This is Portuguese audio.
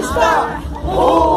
Golpista!